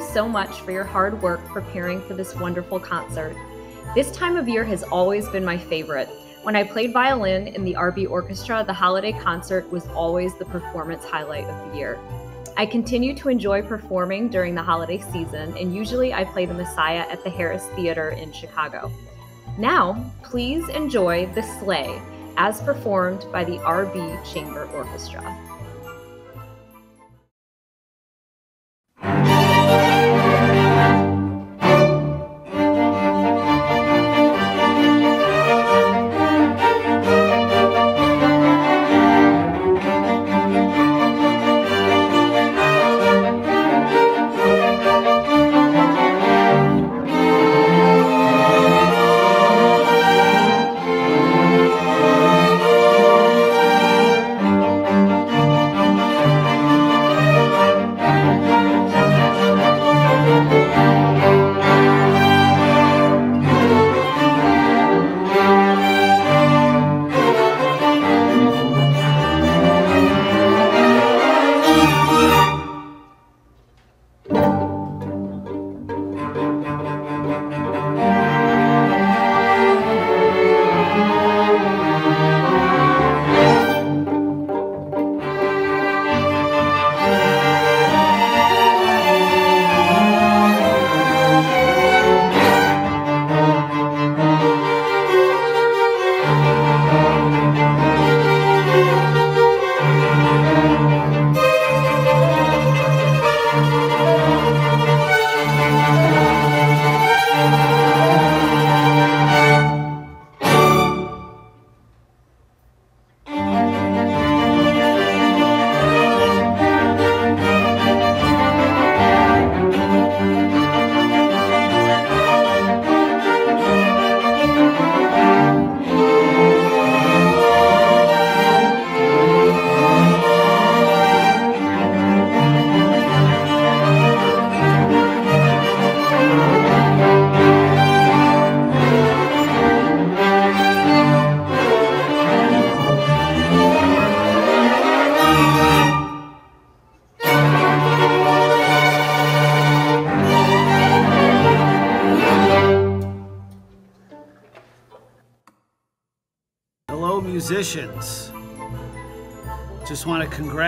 so much for your hard work preparing for this wonderful concert. This time of year has always been my favorite. When I played violin in the RB Orchestra, the holiday concert was always the performance highlight of the year. I continue to enjoy performing during the holiday season, and usually I play the Messiah at the Harris Theater in Chicago. Now, please enjoy The Sleigh as performed by the RB Chamber Orchestra.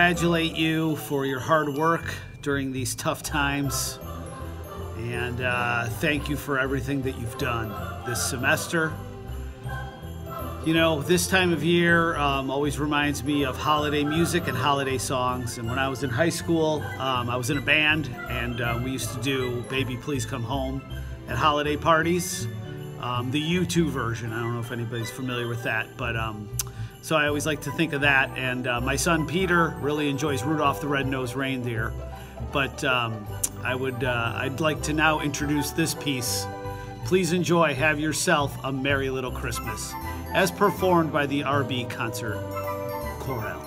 Congratulate you for your hard work during these tough times. And uh, thank you for everything that you've done this semester. You know, this time of year um, always reminds me of holiday music and holiday songs. And when I was in high school, um, I was in a band, and uh, we used to do Baby Please Come Home at holiday parties. Um, the U2 version. I don't know if anybody's familiar with that, but um, so I always like to think of that. And uh, my son Peter really enjoys Rudolph the Red-Nosed Reindeer. But um, I would, uh, I'd like to now introduce this piece. Please enjoy "Have Yourself a Merry Little Christmas," as performed by the RB Concert Chorale.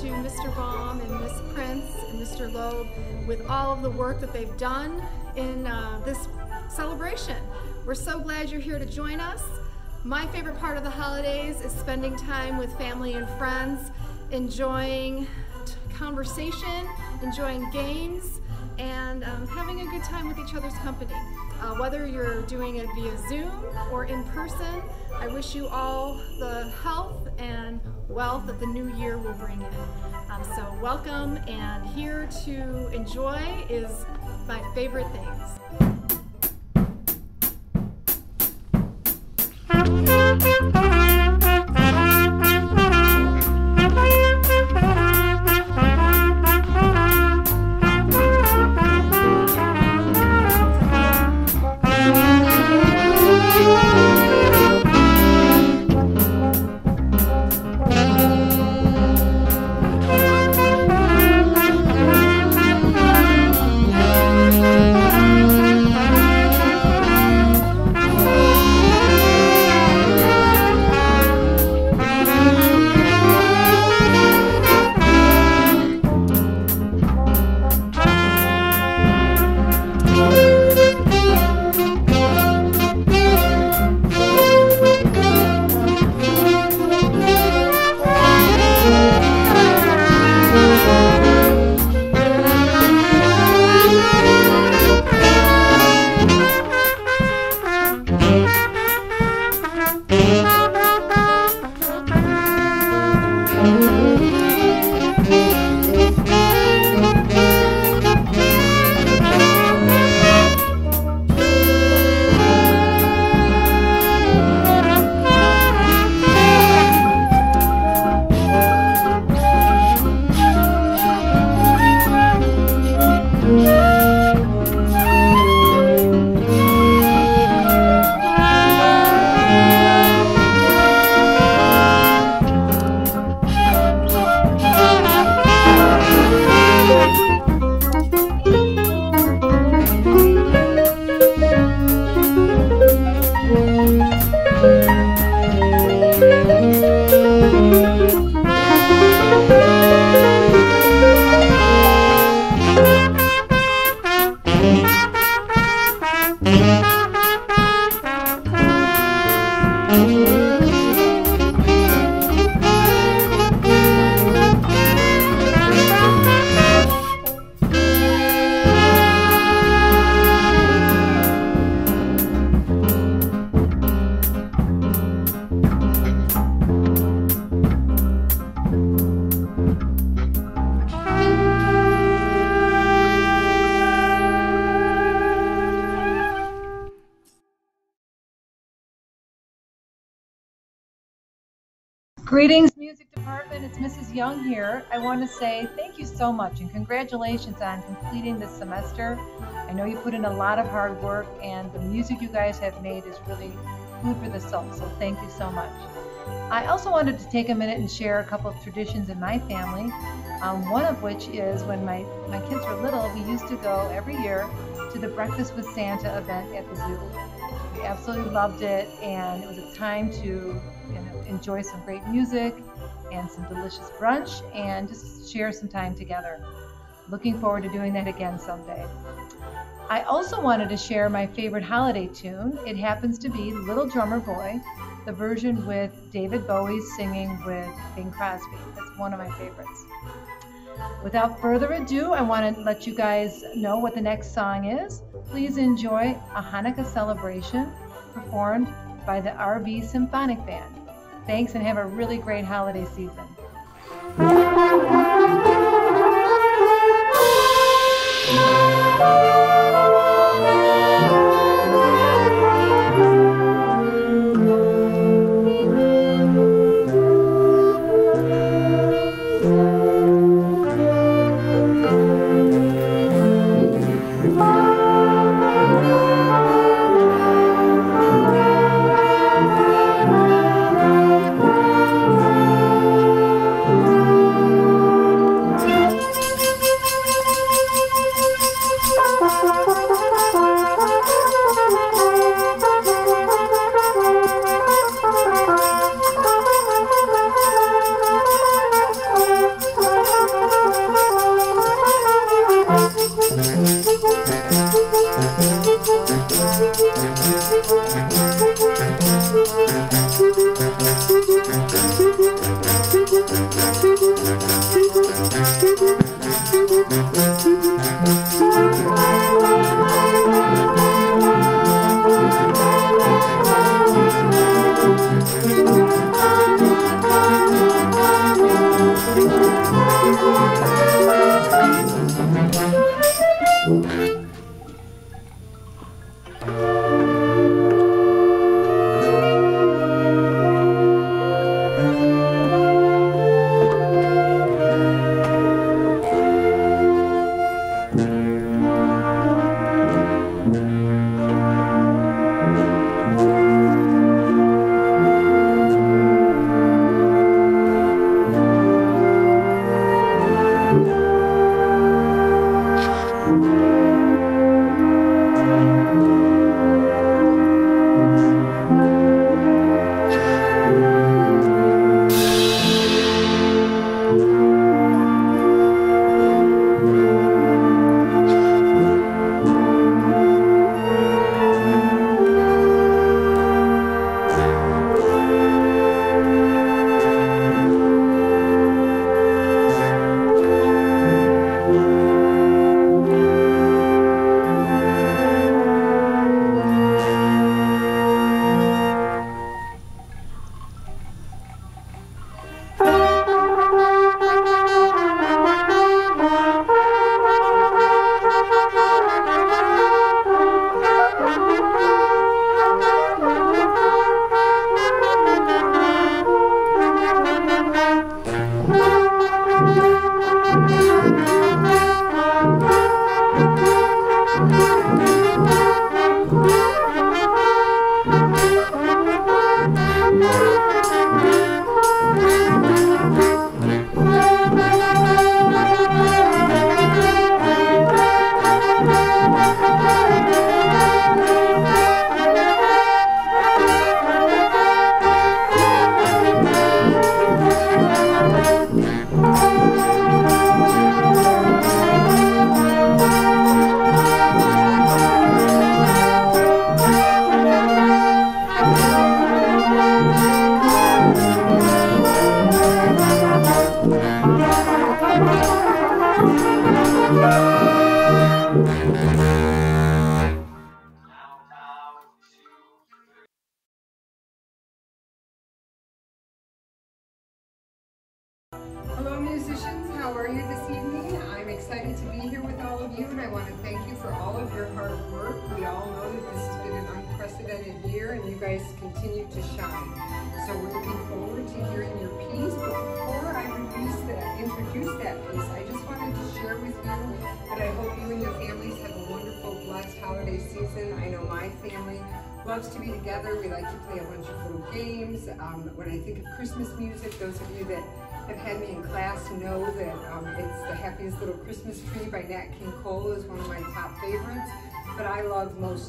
To Mr. Baum and Miss Prince and Mr. Loeb with all of the work that they've done in uh, this celebration. We're so glad you're here to join us. My favorite part of the holidays is spending time with family and friends, enjoying conversation, enjoying games, and um, having a good time with each other's company. Uh, whether you're doing it via Zoom or in person, I wish you all the health wealth that the new year will bring in. Um, so welcome and here to enjoy is my favorite things. Here. I want to say thank you so much and congratulations on completing this semester. I know you put in a lot of hard work, and the music you guys have made is really food for the soul. So thank you so much. I also wanted to take a minute and share a couple of traditions in my family. Um, one of which is when my, my kids were little, we used to go every year to the Breakfast with Santa event at the zoo. We absolutely loved it, and it was a time to you know, enjoy some great music and some delicious brunch and just share some time together. Looking forward to doing that again someday. I also wanted to share my favorite holiday tune. It happens to be Little Drummer Boy, the version with David Bowie singing with Bing Crosby. That's one of my favorites. Without further ado, I want to let you guys know what the next song is. Please enjoy a Hanukkah celebration performed by the RB Symphonic Band. Thanks and have a really great holiday season.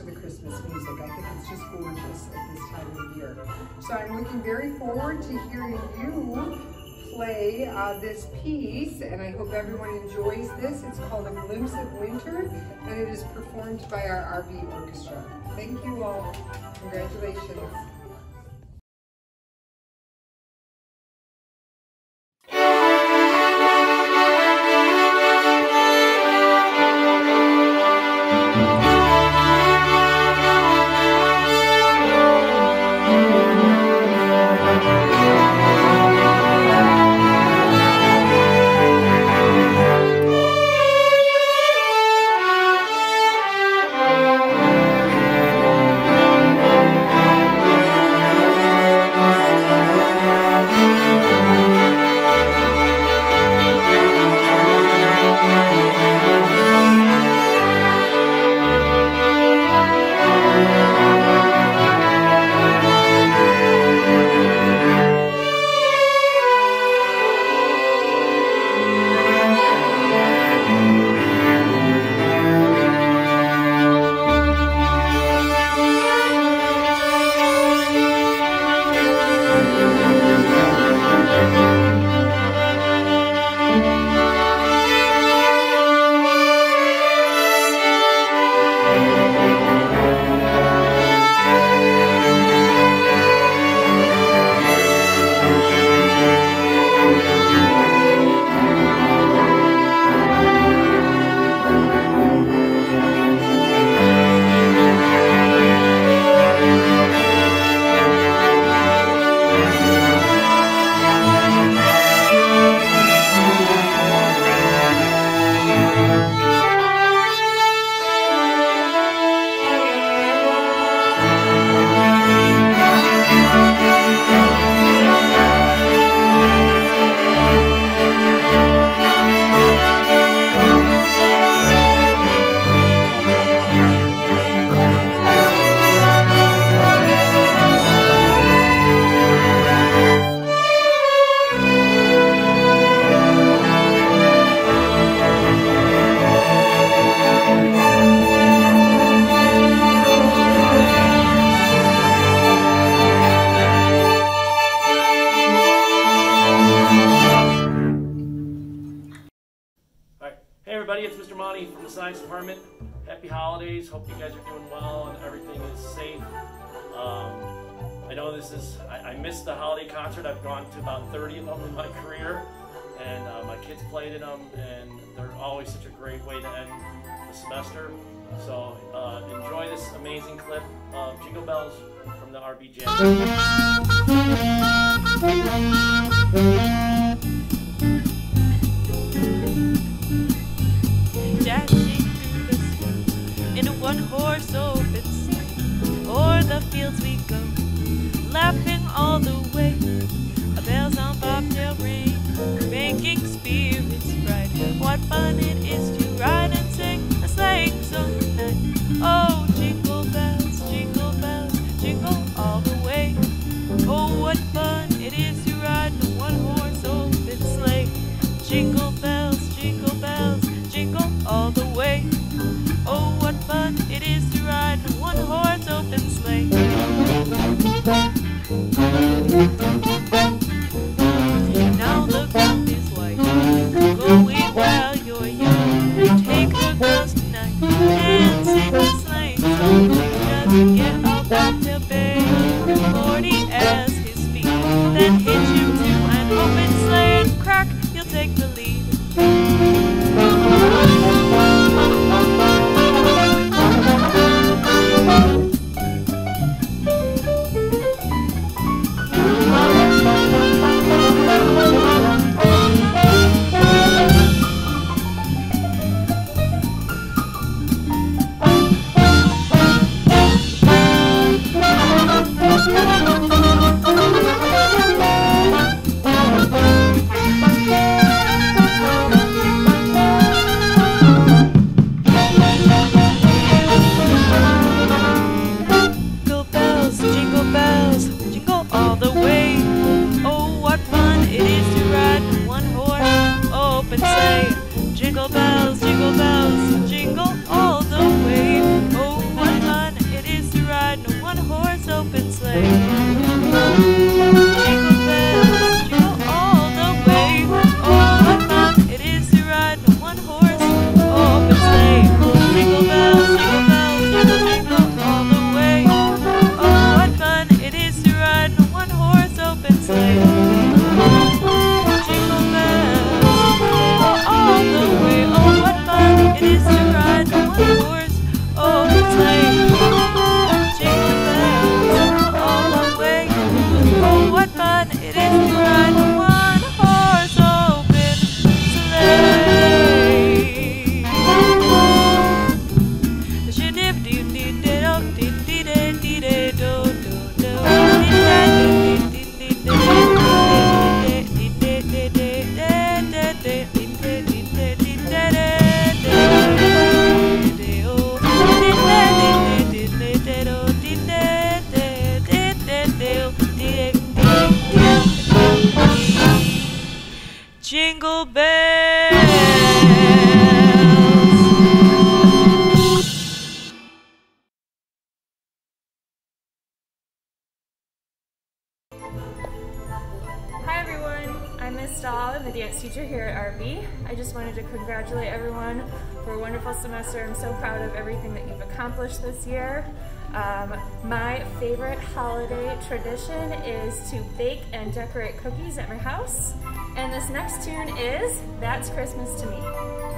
the Christmas music. I think it's just gorgeous at this time of year. So I'm looking very forward to hearing you play uh, this piece, and I hope everyone enjoys this. It's called A Glimpse of Winter, and it is performed by our RB Orchestra. Thank you all. Congratulations. Oh, what fun it is to run. I'm so proud of everything that you've accomplished this year. Um, my favorite holiday tradition is to bake and decorate cookies at my house. And this next tune is That's Christmas to Me.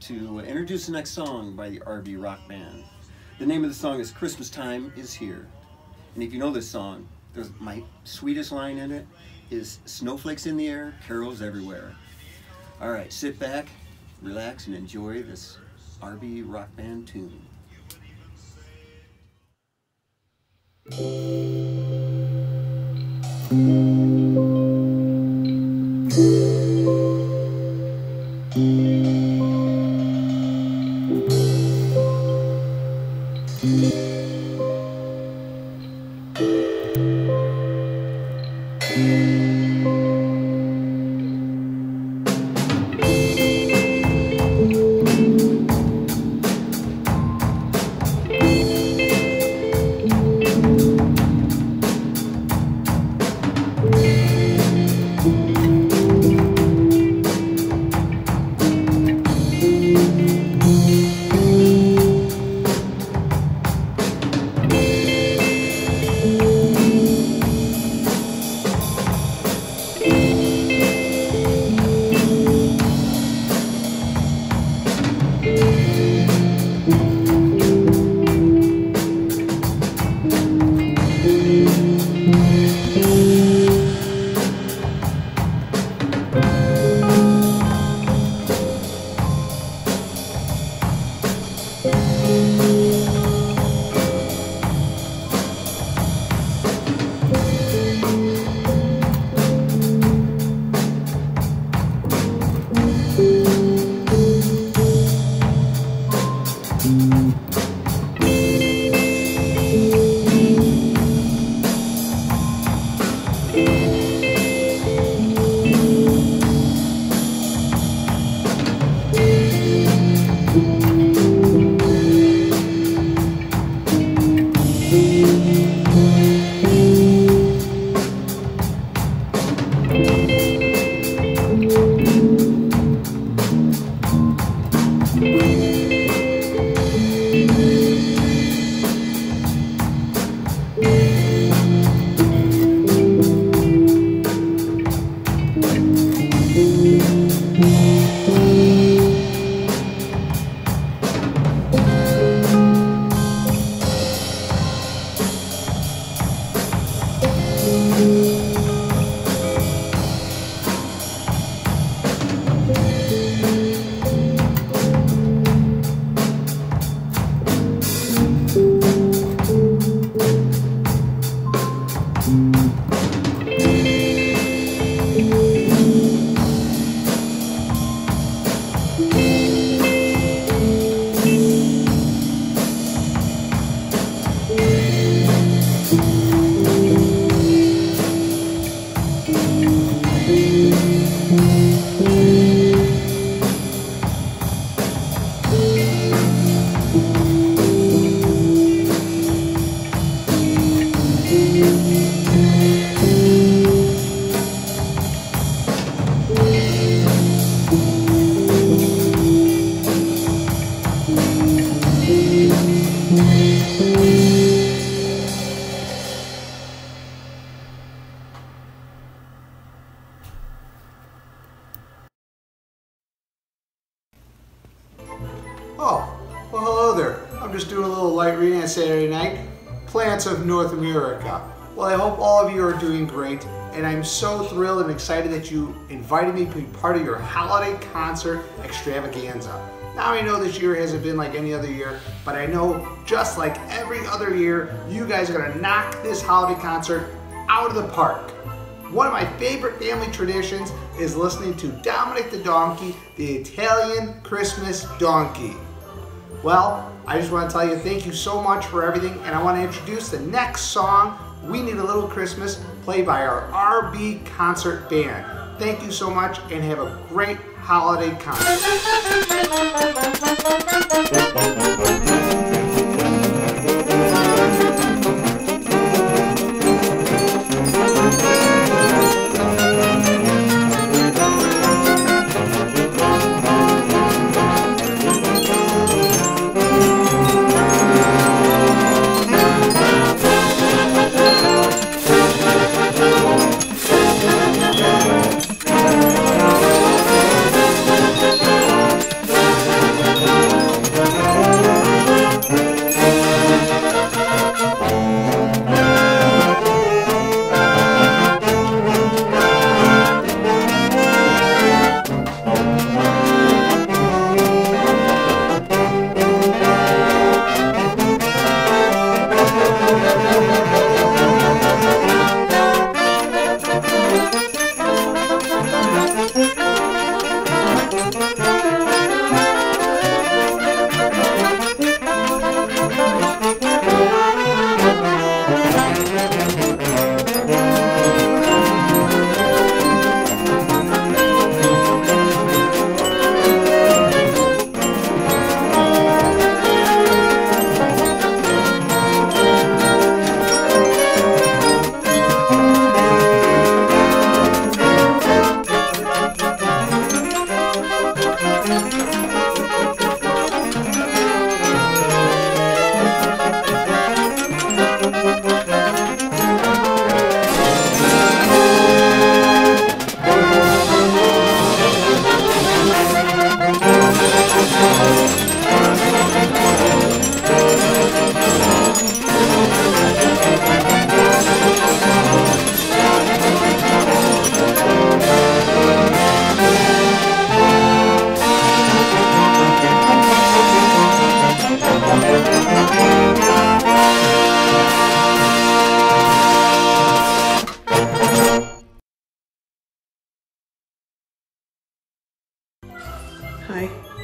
To introduce the next song by the RB Rock Band. The name of the song is Christmas Time is Here. And if you know this song, there's my sweetest line in it is snowflakes in the air, carols everywhere. All right, sit back, relax, and enjoy this RB Rock Band tune. You invited me to be part of your holiday concert extravaganza. Now I know this year hasn't been like any other year, but I know just like every other year, you guys are gonna knock this holiday concert out of the park. One of my favorite family traditions is listening to Dominic the Donkey, the Italian Christmas Donkey. Well, I just want to tell you thank you so much for everything, and I want to introduce the next song, We Need a Little Christmas, played by our RB Concert Band. Thank you so much, and have a great holiday concert.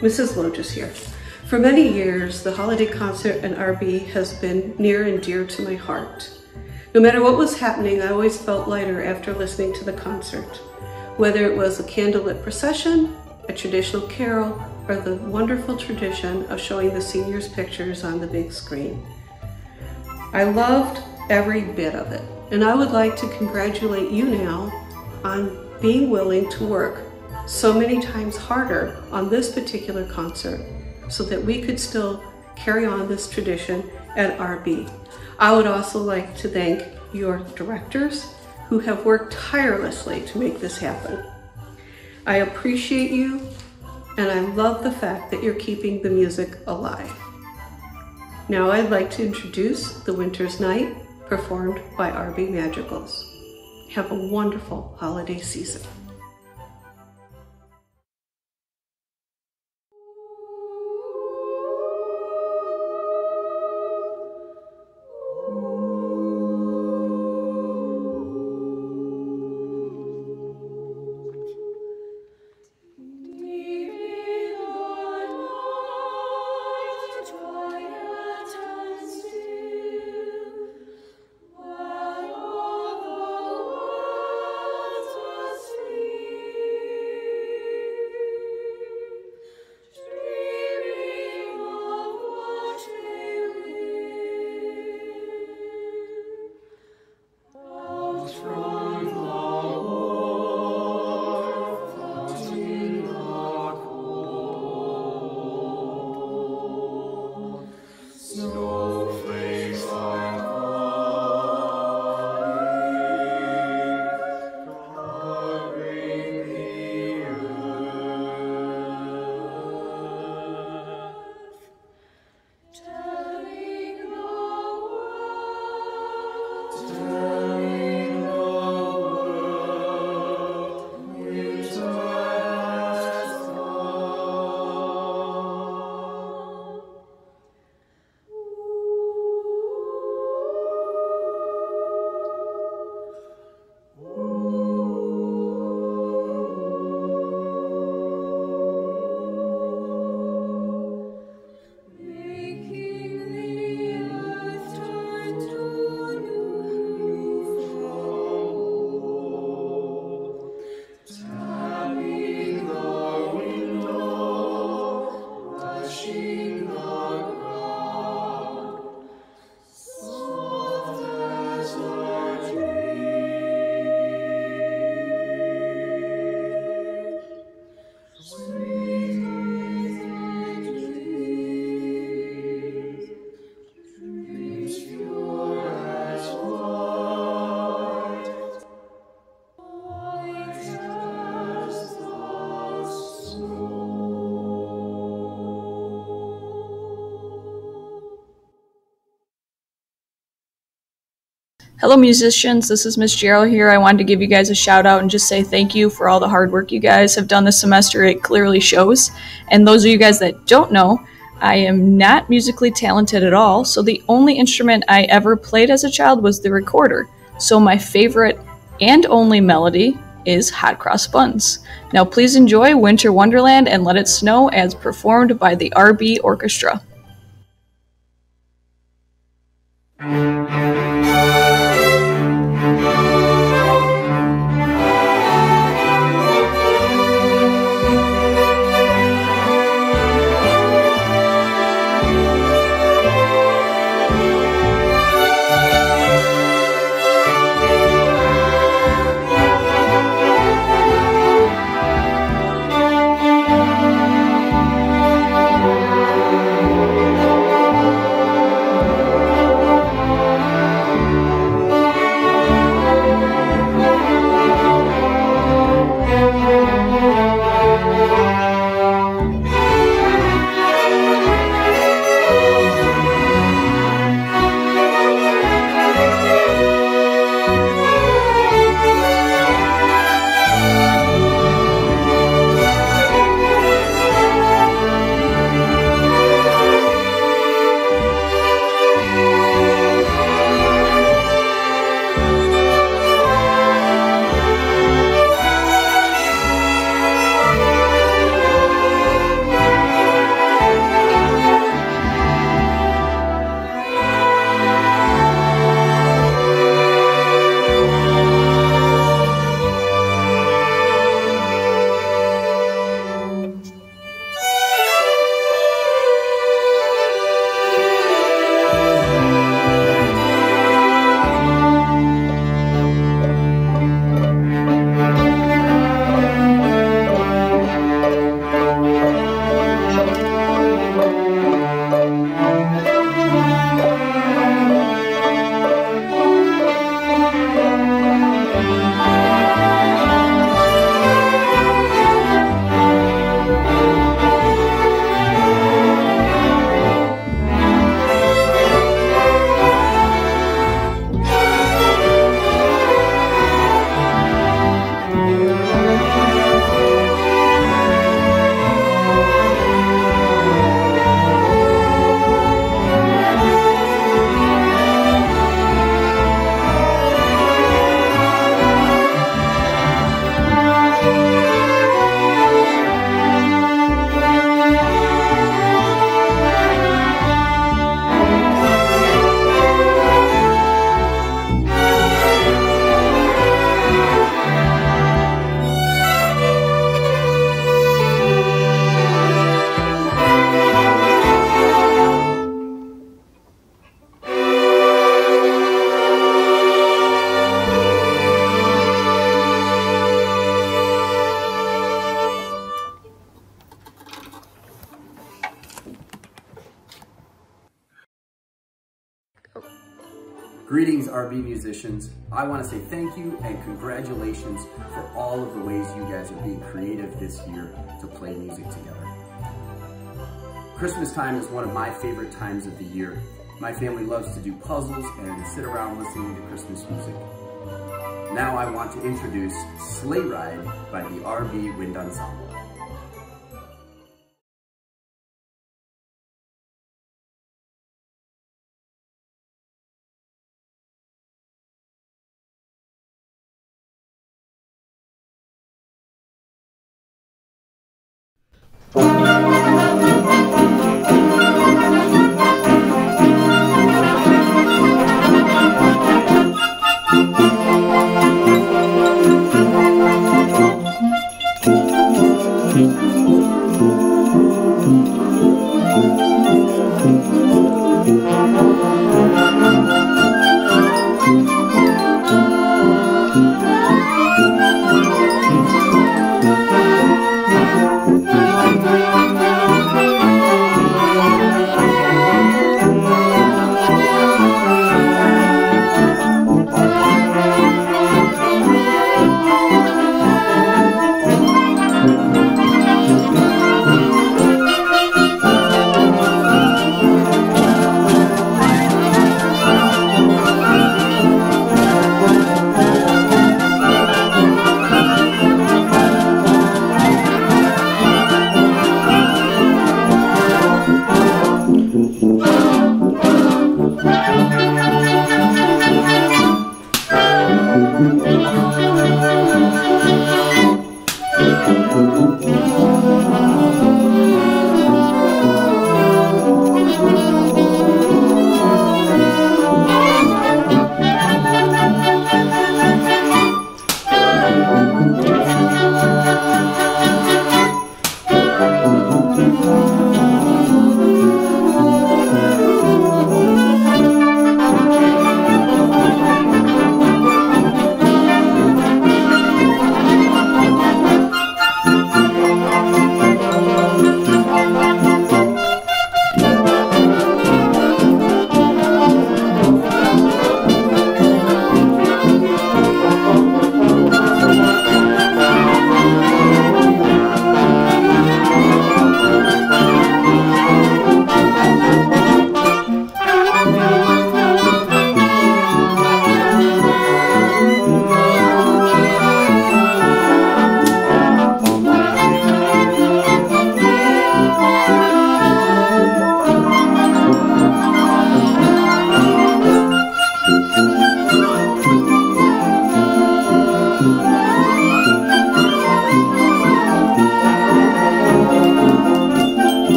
Mrs. Loges here. For many years, the holiday concert and RB has been near and dear to my heart. No matter what was happening, I always felt lighter after listening to the concert. Whether it was a candlelit procession, a traditional carol, or the wonderful tradition of showing the seniors' pictures on the big screen. I loved every bit of it, and I would like to congratulate you now on being willing to work so many times harder on this particular concert so that we could still carry on this tradition at RB. I would also like to thank your directors who have worked tirelessly to make this happen. I appreciate you and I love the fact that you're keeping the music alive. Now I'd like to introduce The Winter's Night performed by RB Madrigals. Have a wonderful holiday season. Hello, musicians. This is Miss Gerald here. I wanted to give you guys a shout out and just say thank you for all the hard work you guys have done this semester. It clearly shows. And those of you guys that don't know, I am not musically talented at all, so the only instrument I ever played as a child was the recorder. So my favorite and only melody is Hot Cross Buns. Now please enjoy Winter Wonderland and Let It Snow as performed by the RB Orchestra. To play music together. Christmas time is one of my favorite times of the year. My family loves to do puzzles and sit around listening to Christmas music. Now I want to introduce Sleigh Ride by the RB Wind Ensemble.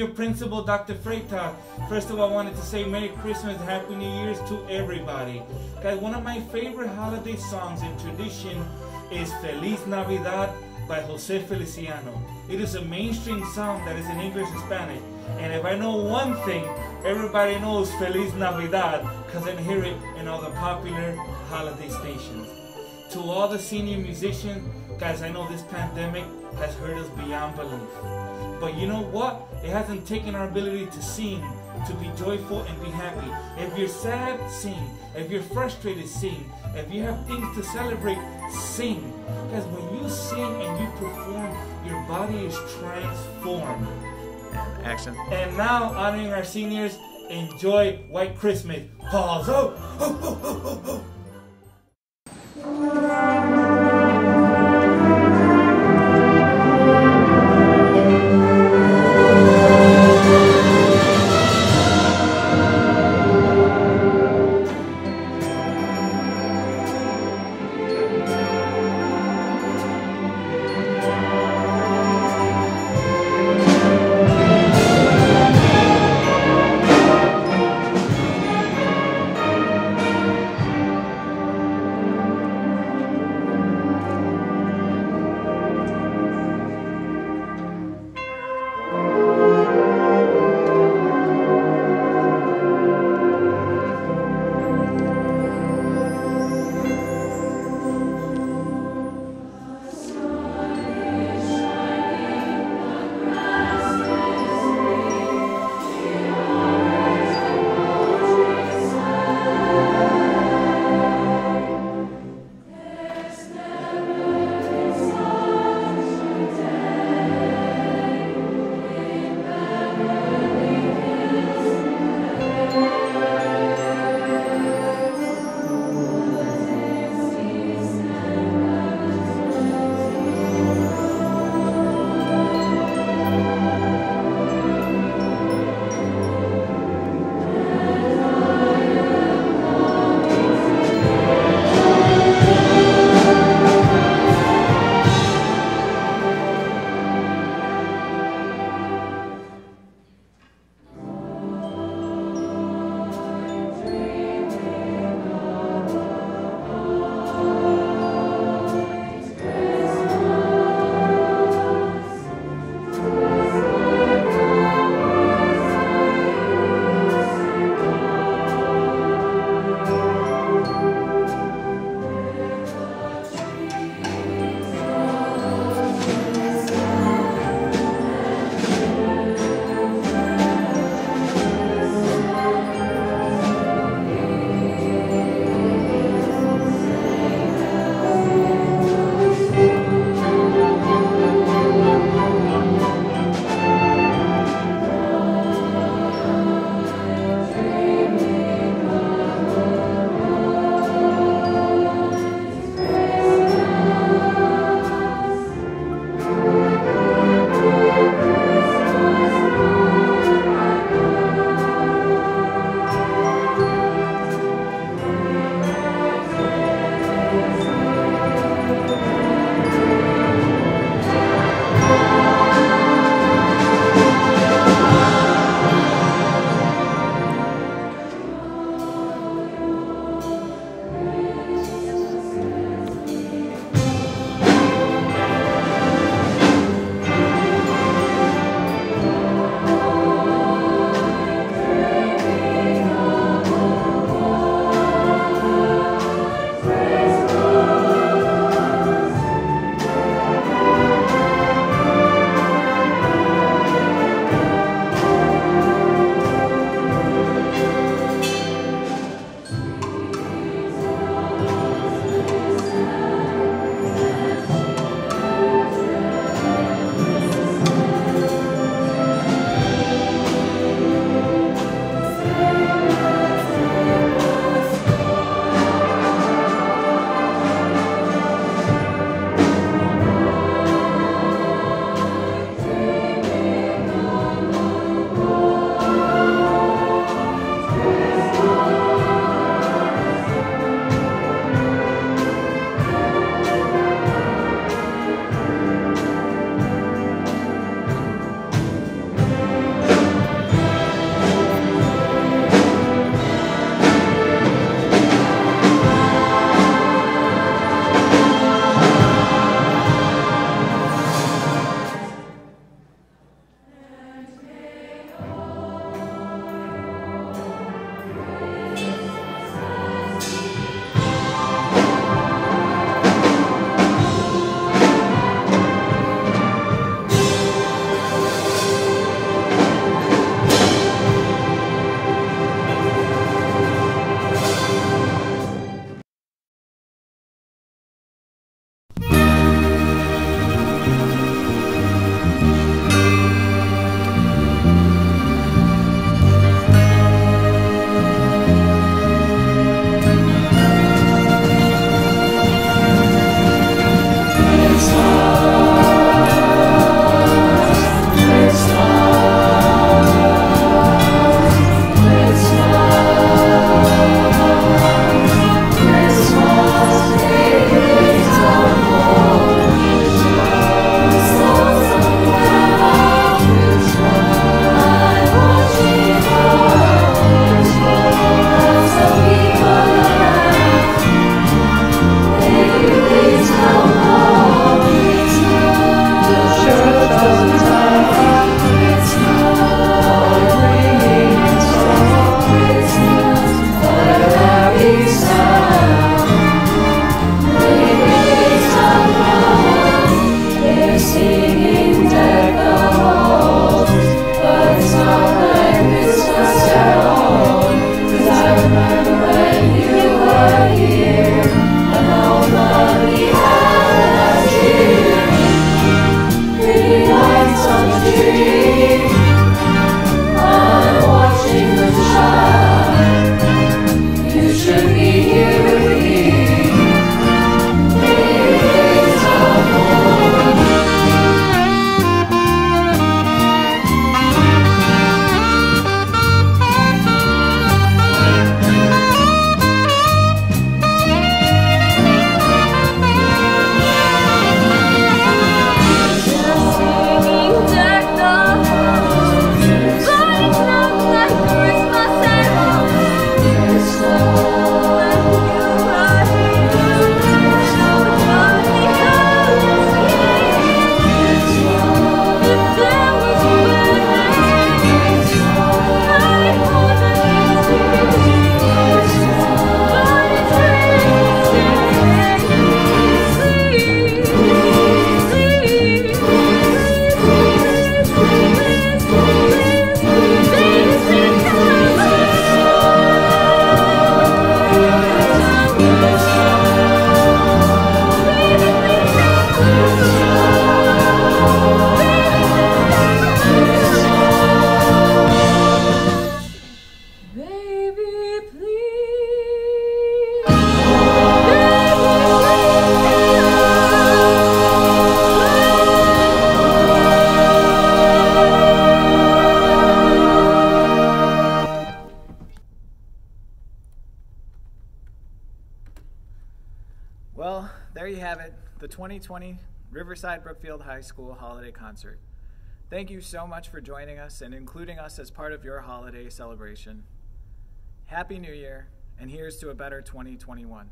Your principal, Dr. Freitas. First of all, I wanted to say Merry Christmas, Happy New Year's to everybody. Guys, one of my favorite holiday songs in tradition is Feliz Navidad by Jose Feliciano. It is a mainstream song that is in English and Spanish. And if I know one thing, everybody knows Feliz Navidad because I hear it in all the popular holiday stations. To all the senior musicians, guys, I know this pandemic has hurt us beyond belief. But you know what? It hasn't taken our ability to sing, to be joyful and be happy. If you're sad, sing. If you're frustrated, sing. If you have things to celebrate, sing. Because when you sing and you perform, your body is transformed. And action. And now, honoring our seniors, enjoy White Christmas. Pause. Oh, oh, oh, oh, oh, oh. High School Holiday Concert. Thank you so much for joining us and including us as part of your holiday celebration. Happy New Year, and here's to a better 2021.